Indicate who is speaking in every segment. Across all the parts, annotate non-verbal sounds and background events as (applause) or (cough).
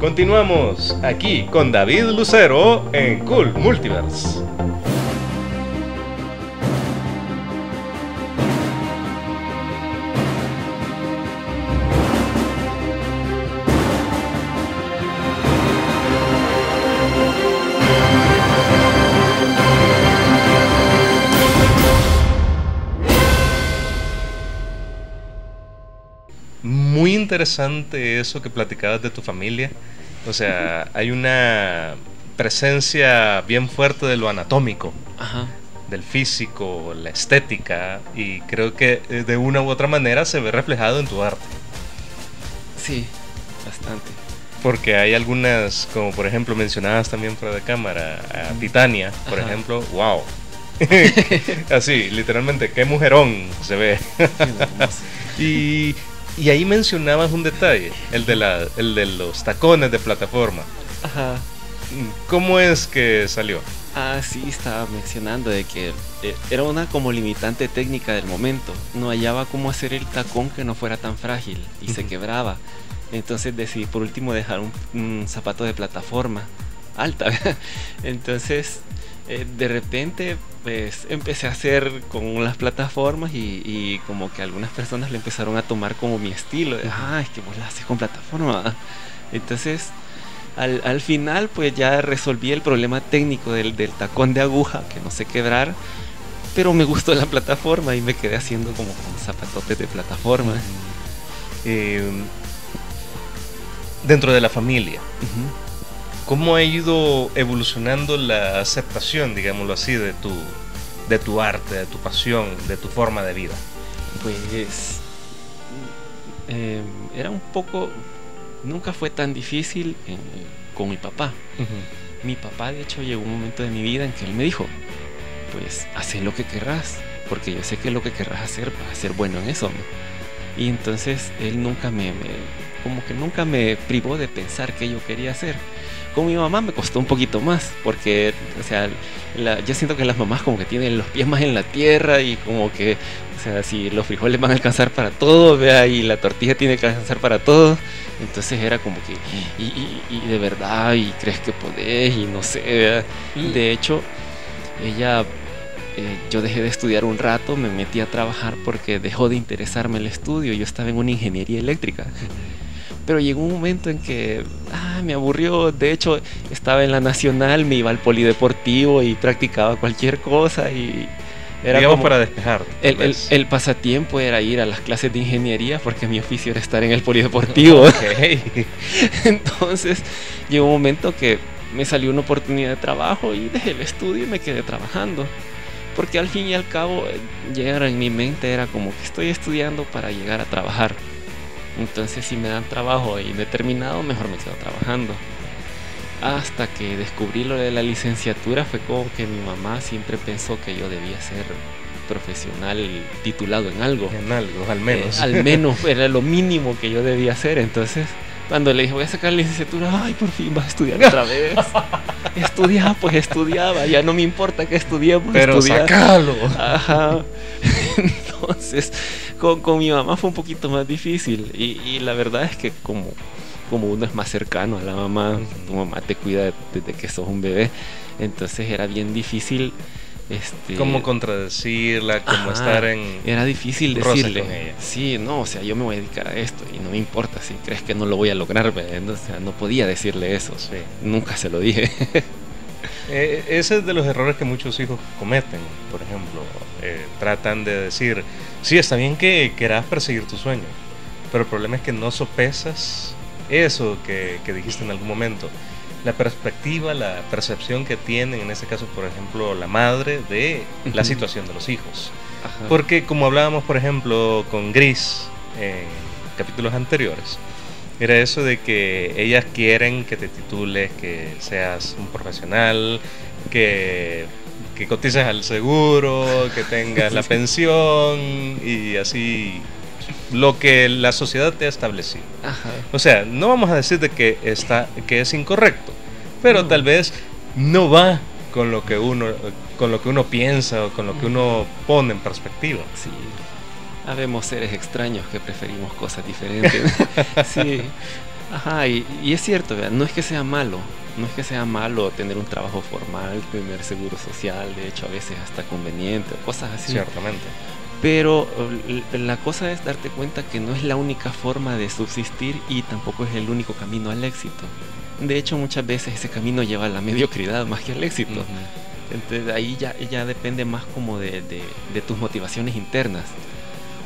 Speaker 1: Continuamos aquí con David Lucero en Cool Multiverse. Interesante eso que platicabas de tu familia. O sea, hay una presencia bien fuerte de lo anatómico,
Speaker 2: Ajá.
Speaker 1: del físico, la estética, y creo que eh, de una u otra manera se ve reflejado en tu arte.
Speaker 2: Sí, bastante.
Speaker 1: Porque hay algunas, como por ejemplo mencionabas también fuera de cámara, a Titania, por
Speaker 2: Ajá.
Speaker 1: ejemplo, wow. (laughs) Así, literalmente, qué mujerón se ve. y, y ahí mencionabas un detalle, el de, la, el de los tacones de plataforma.
Speaker 2: Ajá.
Speaker 1: ¿Cómo es que salió?
Speaker 2: Ah, sí, estaba mencionando de que eh, era una como limitante técnica del momento. No hallaba cómo hacer el tacón que no fuera tan frágil y se quebraba. Entonces decidí por último dejar un, un zapato de plataforma alta. (laughs) Entonces eh, de repente pues empecé a hacer con las plataformas y, y como que algunas personas le empezaron a tomar como mi estilo. de, ah, es que vos la haces con plataforma. Entonces al, al final pues ya resolví el problema técnico del, del tacón de aguja que no se quebrar pero me gustó la plataforma y me quedé haciendo como con zapatotes de plataforma
Speaker 1: Eh, dentro de la familia. ¿Cómo ha ido evolucionando la aceptación, digámoslo así, de tu, de tu arte, de tu pasión, de tu forma de vida?
Speaker 2: pues eh, era un poco nunca fue tan difícil eh, con mi papá mi papá de hecho llegó un momento de mi vida en que él me dijo pues haz lo que querrás porque yo sé que lo que querrás hacer vas a ser bueno en eso ¿no?". y entonces él nunca me, me- como que nunca me privó de pensar qué yo quería hacer. Con mi mamá me costó un poquito más porque o sea la- yo siento que las mamás como que tienen los pies más en la tierra y como que o sea si los frijoles van a alcanzar para todo vea y la tortilla tiene que alcanzar para todo entonces era como que y, y- y de verdad y crees que podés y no sé vea. de hecho ella eh, yo dejé de estudiar un rato me metí a trabajar porque dejó de interesarme el estudio. Yo estaba en una ingeniería eléctrica pero llegó un momento en que ah, me aburrió. De hecho, estaba en la nacional, me iba al polideportivo y practicaba cualquier cosa y era
Speaker 1: Digamos
Speaker 2: como-
Speaker 1: para despejar.
Speaker 2: el, el- el pasatiempo era ir a las clases de ingeniería porque mi oficio era estar en el polideportivo. (laughs) Entonces llegó un momento que me salió una oportunidad de trabajo y dejé el estudio y me quedé trabajando. Porque al fin y al cabo, eh, llegar en mi mente era como que estoy estudiando para llegar a trabajar. Entonces si me dan trabajo indeterminado, mejor me quedo trabajando. Hasta que descubrí lo de la licenciatura fue como que mi mamá siempre pensó que yo debía ser profesional titulado en algo.
Speaker 1: En algo, al menos.
Speaker 2: Eh, al menos (laughs) era lo mínimo que yo debía hacer. Entonces, cuando le dije voy a sacar la licenciatura, ay, por fin vas a estudiar otra vez. (laughs) Estudiaba, pues estudiaba. Ya no me importa que estudiemos.
Speaker 1: Pero
Speaker 2: estudiar.
Speaker 1: sacalo.
Speaker 2: Ajá. (laughs) Entonces, con, con mi mamá fue un poquito más difícil. Y, y la verdad es que como, como uno es más cercano a la mamá, tu mamá te cuida desde que sos un bebé. Entonces era bien difícil. Este,
Speaker 1: Cómo contradecirla, cómo
Speaker 2: Ajá,
Speaker 1: estar en...
Speaker 2: Era difícil decirle.
Speaker 1: con ella.
Speaker 2: Sí, no, o sea, yo me voy a dedicar a esto y no me importa si crees que no lo voy a lograr. ¿ve? O sea, no podía decirle eso.
Speaker 1: Sí.
Speaker 2: Nunca se lo dije. (laughs)
Speaker 1: Eh, ese es de los errores que muchos hijos cometen, por ejemplo. Eh, tratan de decir, sí, está bien que quieras perseguir tu sueño, pero el problema es que no sopesas eso que, que dijiste en algún momento. La perspectiva, la percepción que tienen, en este caso, por ejemplo, la madre de la situación de los hijos.
Speaker 2: Ajá.
Speaker 1: Porque como hablábamos, por ejemplo, con Gris en capítulos anteriores, era eso de que ellas quieren que te titules, que seas un profesional, que, que cotices al seguro, que tengas la (laughs) pensión y así lo que la sociedad te ha establecido.
Speaker 2: Ajá.
Speaker 1: O sea, no vamos a decir de que, está, que es incorrecto, pero
Speaker 2: No.
Speaker 1: tal vez no va con lo que uno con lo que uno piensa o con lo que uno pone en perspectiva.
Speaker 2: Sí. Habemos seres extraños que preferimos cosas diferentes. (laughs) sí. Ajá, y, es cierto, no es que sea malo, no es que sea malo tener un trabajo formal, tener seguro social, de hecho a veces hasta conveniente, cosas así.
Speaker 1: Ciertamente.
Speaker 2: Pero la cosa es darte cuenta que no es la única forma de subsistir y tampoco es el único camino al éxito. De hecho, muchas veces ese camino lleva a la mediocridad más que al éxito. Entonces ahí ya, ya depende más como de, de, tus motivaciones internas.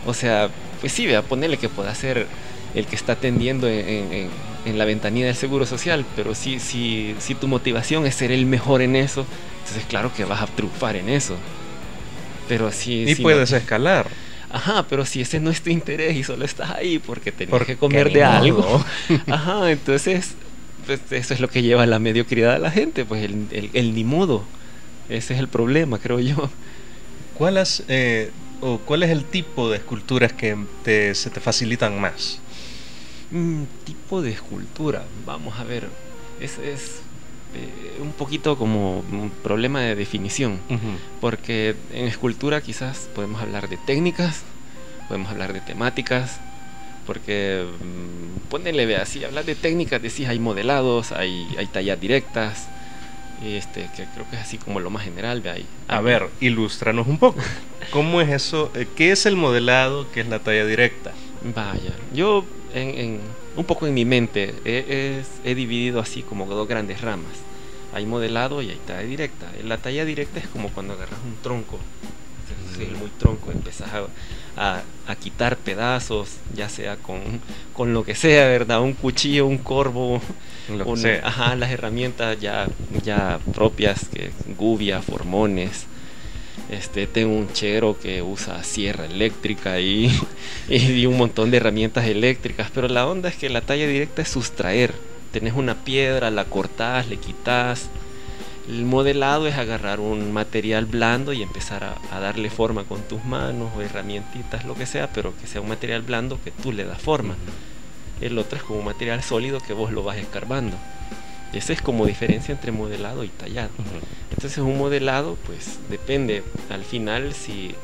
Speaker 2: O sea, pues sí, a ponerle que pueda ser el que está atendiendo en, en, la ventanilla del seguro social, pero si, si, si tu motivación es ser el mejor en eso, entonces claro que vas a triunfar en eso. Pero si,
Speaker 1: y puedes escalar.
Speaker 2: Ajá, pero si ese no es tu interés y solo estás ahí porque tenías que comer de algo. (laughs) Ajá, entonces pues, eso es lo que lleva a la mediocridad de la gente, pues el, el, ni modo. Ese es el problema, creo yo.
Speaker 1: ¿Cuál es, eh, o ¿Cuál es el tipo de esculturas que se te facilitan más?
Speaker 2: Mm, tipo de escultura, vamos a ver. Es, es eh, un poquito como un problema de definición, porque en escultura quizás podemos hablar de técnicas, podemos hablar de temáticas, porque mmm, ponele, vea, si hablas de técnicas, decís hay modelados, hay, hay tallas directas, este, que creo que es así como lo más general, vea ahí.
Speaker 1: A ver, ilústranos un poco. ¿Cómo es eso? Eh, ¿Qué es el modelado? ¿Qué es la talla directa?
Speaker 2: Vaya, yo en un poco en mi mente, he, he dividido así como dos grandes ramas. Hay modelado y hay talla directa. La talla directa es como cuando agarras un tronco, muy tronco, empezás a, a, quitar pedazos, ya sea con, con, lo que sea, ¿verdad? Un cuchillo, un corvo, Ajá, las herramientas ya, ya propias, que gubia, formones, este, tengo un chero que usa sierra eléctrica y, (laughs) y, un montón de herramientas eléctricas, pero la onda es que la talla directa es sustraer. Tenés una piedra, la cortás, le quitas. El modelado es agarrar un material blando y empezar a, darle forma con tus manos o herramientitas, lo que sea, pero que sea un material blando que tú le das forma. El otro es como un material sólido que vos lo vas escarbando. Esa es como diferencia entre modelado y tallado. Entonces un modelado pues depende al final si,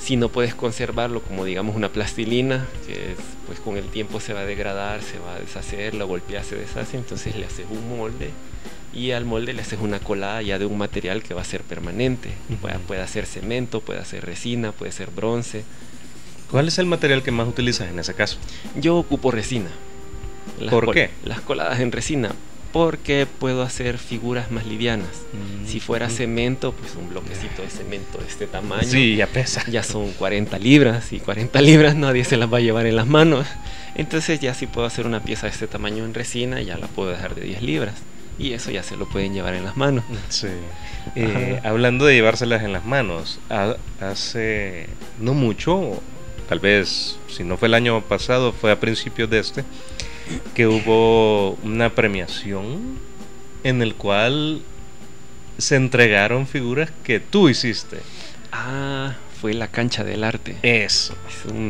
Speaker 2: si no puedes conservarlo como digamos una plastilina, que pues con el tiempo se va a degradar, se va a deshacer, la golpea se deshace, entonces le haces un molde y al molde le haces una colada ya de un material que va a ser permanente. puede, puede ser cemento, puede ser resina, puede ser bronce.
Speaker 1: ¿Cuál es el material que más utilizas en ese caso?
Speaker 2: Yo ocupo resina.
Speaker 1: ¿Por qué?
Speaker 2: Las coladas en resina porque puedo hacer figuras más livianas. Mm, si fuera cemento, pues un bloquecito de cemento de este tamaño.
Speaker 1: Sí, ya pesa.
Speaker 2: Ya son 40 libras y 40 libras nadie se las va a llevar en las manos. Entonces ya si puedo hacer una pieza de este tamaño en resina, ya la puedo dejar de 10 libras. Y eso ya se lo pueden llevar en las manos.
Speaker 1: Sí. Eh, hablando de llevárselas en las manos, hace no mucho, tal vez si no fue el año pasado, fue a principios de este, que hubo una premiación en el cual se entregaron figuras que tú hiciste.
Speaker 2: Ah, fue la cancha del arte.
Speaker 1: Eso.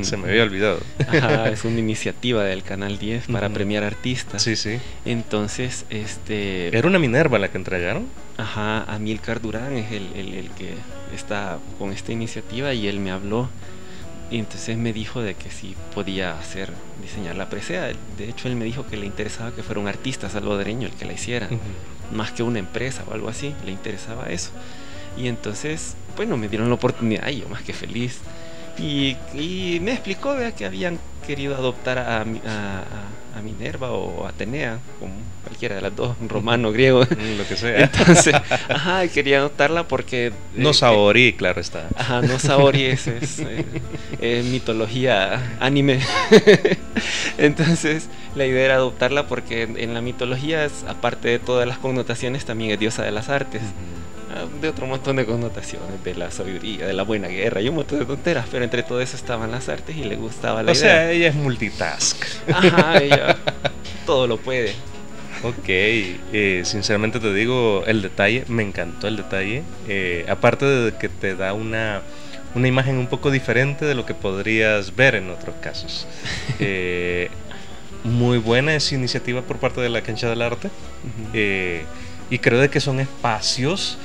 Speaker 1: se me había olvidado.
Speaker 2: Ajá, (laughs) es una iniciativa del Canal 10 para premiar artistas.
Speaker 1: Sí, sí.
Speaker 2: Entonces, este...
Speaker 1: ¿Era una Minerva la que entregaron?
Speaker 2: Ajá, Amilcar Durán es el, el que está con esta iniciativa y él me habló y entonces me dijo de que sí podía hacer, diseñar la presea. De hecho, él me dijo que le interesaba que fuera un artista salvadoreño el que la hiciera, más que una empresa o algo así, le interesaba eso. Y entonces, bueno, me dieron la oportunidad y yo más que feliz. Y, y me explicó vea, que habían querido adoptar a, a, a, Minerva o Atenea, como cualquiera de las dos, romano, (laughs) griego,
Speaker 1: mm, lo que sea.
Speaker 2: Entonces, ajá, quería adoptarla porque...
Speaker 1: No eh, Saori, claro está.
Speaker 2: Ajá, no Saori es, eh, mitología anime. (laughs) Entonces, la idea era adoptarla porque en la mitología, aparte de todas las connotaciones, también es diosa de las artes de otro montón de connotaciones, de la sabiduría, de la buena guerra y un montón de tonteras, pero entre todo eso estaban las artes y le gustaba la
Speaker 1: o idea. O sea, ella es multitask.
Speaker 2: Ajá, ella (laughs) todo lo puede.
Speaker 1: Ok, eh, sinceramente te digo, el detalle, me encantó el detalle. Eh, aparte de que te da una, una imagen un poco diferente de lo que podrías ver en otros casos. (laughs) Eh, muy buena esa iniciativa por parte de la cancha del arte. y creo de que son espacios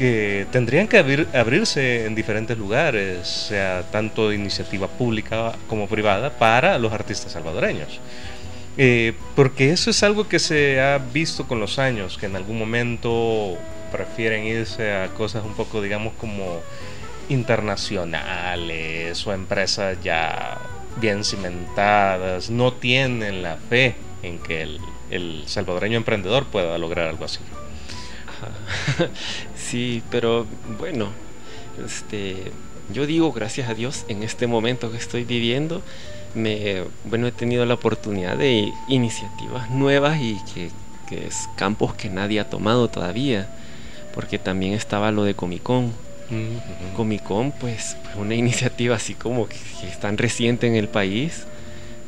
Speaker 1: que tendrían que abrirse en diferentes lugares, sea tanto de iniciativa pública como privada, para los artistas salvadoreños. Eh, porque eso es algo que se ha visto con los años, que en algún momento prefieren irse a cosas un poco, digamos, como internacionales o empresas ya bien cimentadas, no tienen la fe en que el salvadoreño emprendedor pueda lograr algo así. (laughs)
Speaker 2: Sí, pero bueno, este, yo digo gracias a Dios en este momento que estoy viviendo, me, bueno, he tenido la oportunidad de iniciativas nuevas y que, que es campos que nadie ha tomado todavía, porque también estaba lo de Comic Con. Comic Con, pues, una (laughs) iniciativa así como que, que es tan reciente en el país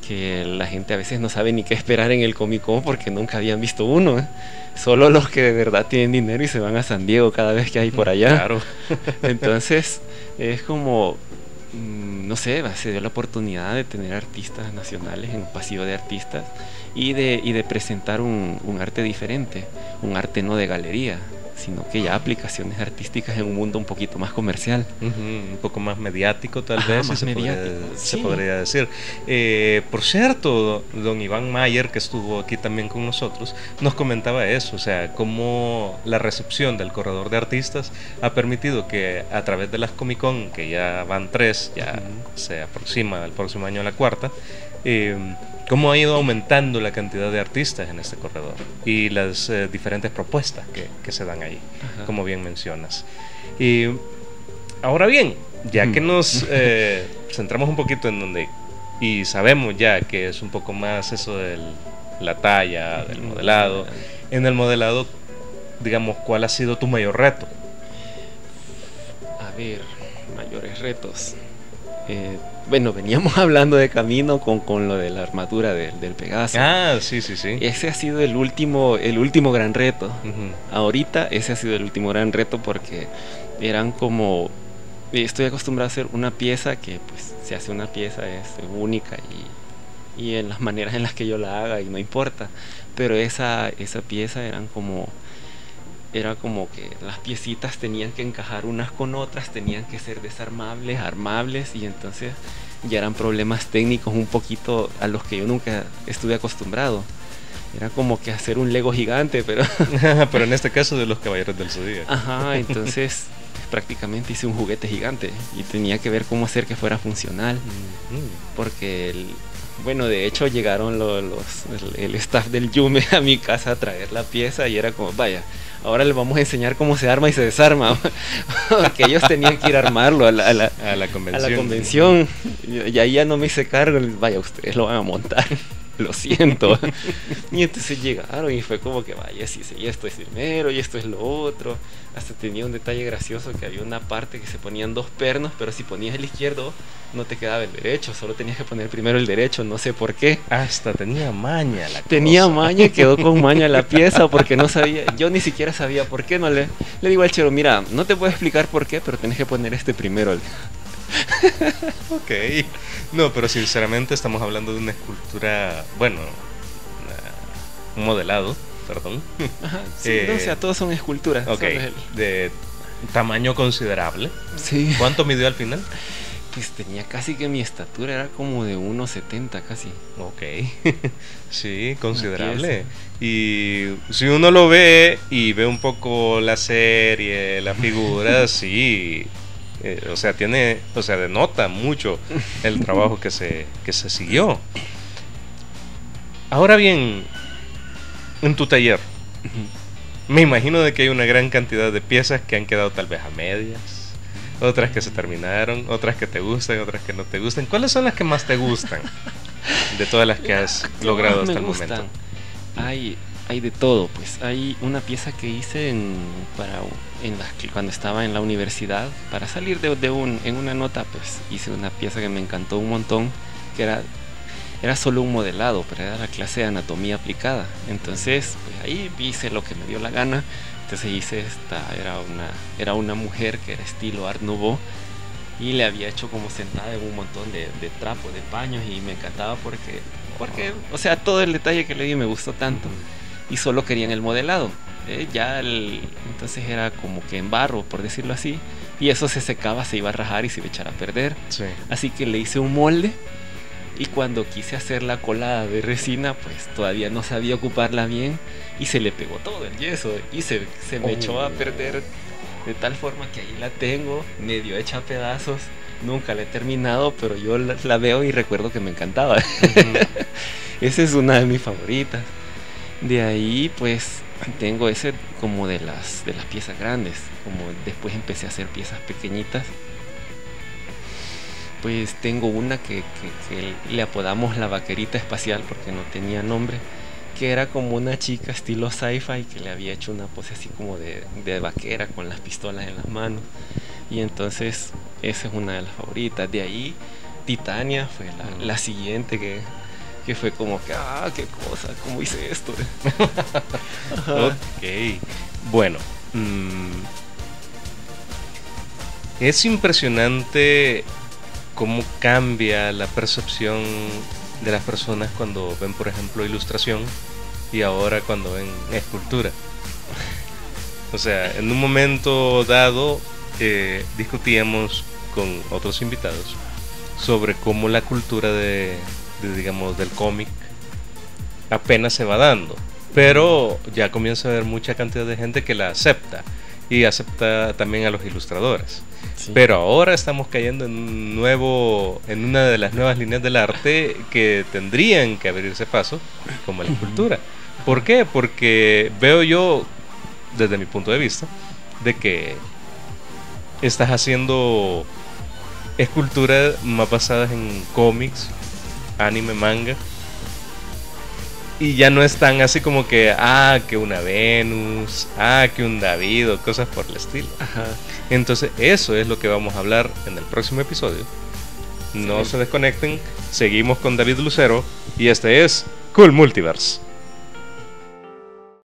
Speaker 2: que la gente a veces no sabe ni qué esperar en el Comic Con porque nunca habían visto uno. ¿eh? Solo los que de verdad tienen dinero y se van a San Diego cada vez que hay por allá.
Speaker 1: Claro. (laughs)
Speaker 2: Entonces, es como, mm, no sé, se dio la oportunidad de tener artistas nacionales en un pasillo de artistas y de, y de presentar un, un arte diferente, un arte no de galería, sino que ya aplicaciones artísticas en un mundo un poquito más comercial.
Speaker 1: Ujú, un poco más mediático tal
Speaker 2: Ajá,
Speaker 1: vez,
Speaker 2: más
Speaker 1: se, podría,
Speaker 2: mediático,
Speaker 1: se
Speaker 2: sí.
Speaker 1: podría decir. Eh, por cierto, don Iván Mayer, que estuvo aquí también con nosotros, nos comentaba eso, o sea, cómo la recepción del corredor de artistas ha permitido que a través de las Comic Con, que ya van tres, ya
Speaker 2: Ujú.
Speaker 1: se aproxima el próximo año la cuarta, eh, cómo ha ido aumentando la cantidad de artistas en este corredor y las eh, diferentes propuestas que, que se dan ahí,
Speaker 2: Ajá.
Speaker 1: como bien mencionas. Y ahora bien, ya que
Speaker 2: Mm.
Speaker 1: nos (laughs) eh, centramos un poquito en donde y sabemos ya que es un poco más eso de la talla, del modelado, en el modelado, digamos, ¿cuál ha sido tu mayor reto?
Speaker 2: A ver, mayores retos. Eh, bueno, veníamos (laughs) hablando de camino con, con lo de la armadura del, del Pegaso.
Speaker 1: Ah, sí, sí, sí.
Speaker 2: Ese ha sido el último, el último gran reto.
Speaker 1: Ujú.
Speaker 2: Ahorita ese ha sido el último gran reto porque eran como estoy acostumbrado a hacer una pieza que pues se hace una pieza es única y, y en las (laughs) maneras en las que yo la haga y no importa pero esa esa pieza eran como era como que las piecitas tenían que encajar unas con otras tenían que ser desarmables armables y entonces ya eran problemas técnicos un poquito a los que yo nunca estuve acostumbrado era como que hacer un Lego gigante pero (laughs) (laughs)
Speaker 1: Pero en este caso de los Caballeros del Zodíaco.
Speaker 2: Ajá, entonces prácticamente hice un juguete gigante y tenía que ver cómo hacer que fuera funcional. Porque, el, bueno, de hecho llegaron lo- los, el, el staff del Yume (laughs) a mi casa a traer la pieza y era como, vaya, ahora les vamos a enseñar cómo se arma y se desarma. (laughs) Porque ellos tenían que ir a armarlo a la, a la-
Speaker 1: A la
Speaker 2: a
Speaker 1: convención.
Speaker 2: la convención. Y ahí ya no me hice cargo, vaya, ustedes lo van a montar. Lo siento. y entonces llegaron y fue como que, vaya, sí, sí, esto es primero y esto es lo otro. Hasta tenía un detalle gracioso que había una parte que se ponían dos pernos, pero si ponías el izquierdo no te quedaba el derecho, solo tenías que poner primero el derecho, no sé por qué.
Speaker 1: Hasta tenía maña la
Speaker 2: Tenía
Speaker 1: cosa.
Speaker 2: maña y quedó con maña la (laughs) pieza porque no sabía, yo ni siquiera sabía por qué, no le, le digo al chero, mira, no te puedo explicar por qué, pero tenés que poner este primero. (laughs)
Speaker 1: Ok. No, pero sinceramente estamos hablando de una escultura, bueno, un modelado, perdón.
Speaker 2: Ajá, sí,
Speaker 1: Eh,
Speaker 2: no, o sea, todos son esculturas.
Speaker 1: Ok,
Speaker 2: el-
Speaker 1: de tamaño considerable.
Speaker 2: Sí.
Speaker 1: ¿Cuánto midió al final?
Speaker 2: Pues tenía casi que mi estatura era como de 1,70 casi.
Speaker 1: Ok, (laughs) sí, considerable. Y si uno lo ve y ve un poco la serie, la figura, (laughs) sí. Eh, o sea, tiene, o sea, denota mucho el trabajo que se, que se siguió. Ahora bien, en tu taller, me imagino de que hay una gran cantidad de piezas que han quedado tal vez a medias, otras que se terminaron, otras que te gustan, otras que no te gustan. ¿Cuáles son las que más te gustan de todas las que has
Speaker 2: ¿Qué (laughs)
Speaker 1: logrado hasta el
Speaker 2: gustan?
Speaker 1: momento?
Speaker 2: Hay, hay de todo, pues hay una pieza que hice en, para, en la, cuando estaba en la universidad, para salir de, de un, en una nota, pues hice una pieza que me encantó un montón, que era, era solo un modelado, pero era la clase de anatomía aplicada. Entonces, pues ahí hice lo que me dio la gana. Entonces hice esta, era una, era una mujer que era estilo Art Nouveau y le había hecho como sentada en un montón de, de trapos, de paños y me encantaba porque, porque, o sea, todo el detalle que le di me gustó tanto y solo querían el modelado. Eh, ya el- entonces era como que en barro, por decirlo así, y eso se secaba, se iba a rajar y se iba a echar a perder.
Speaker 1: Sí.
Speaker 2: Así que le hice un molde Y cuando quise hacer la colada de resina, pues todavía no sabía ocuparla bien y se le pegó todo el yeso y se, se me echó a oh. perder de tal forma que ahí la tengo, medio hecha a pedazos. Nunca la he terminado, pero yo la, veo y recuerdo que me encantaba. (laughs) Esa es una de mis favoritas. De ahí, pues, tengo ese como de las, de las piezas grandes. Como después empecé a hacer piezas pequeñitas. Pues tengo una que, le apodamos la vaquerita espacial porque no tenía nombre que era como una chica estilo sci-fi que le había hecho una pose así como de, de, vaquera con las pistolas en las manos. Y entonces esa es una de las favoritas. De ahí Titania fue la, siguiente que, que, fue como que, ah, qué cosa, ¿cómo hice esto?
Speaker 1: ok, bueno. Mm, es impresionante cómo cambia la percepción de las personas cuando ven, por ejemplo, ilustración y ahora cuando ven escultura. o sea, en un momento dado eh, discutíamos con otros invitados sobre cómo la cultura de, digamos, del cómic apenas se va dando, pero ya comienza a haber mucha cantidad de gente que la acepta y acepta también a los ilustradores. Pero ahora estamos cayendo en un nuevo, en una de las nuevas líneas del arte que tendrían que abrirse paso, como la escultura. ¿Por qué? Porque veo yo, desde mi punto de vista, de que estás haciendo esculturas más basadas en cómics, anime, manga. Y ya no están así como que, ah, que una Venus, ah, que un David o cosas por el estilo. Entonces, eso es lo que vamos a hablar en el próximo episodio. No se desconecten, seguimos con David Lucero y este es Cool Multiverse.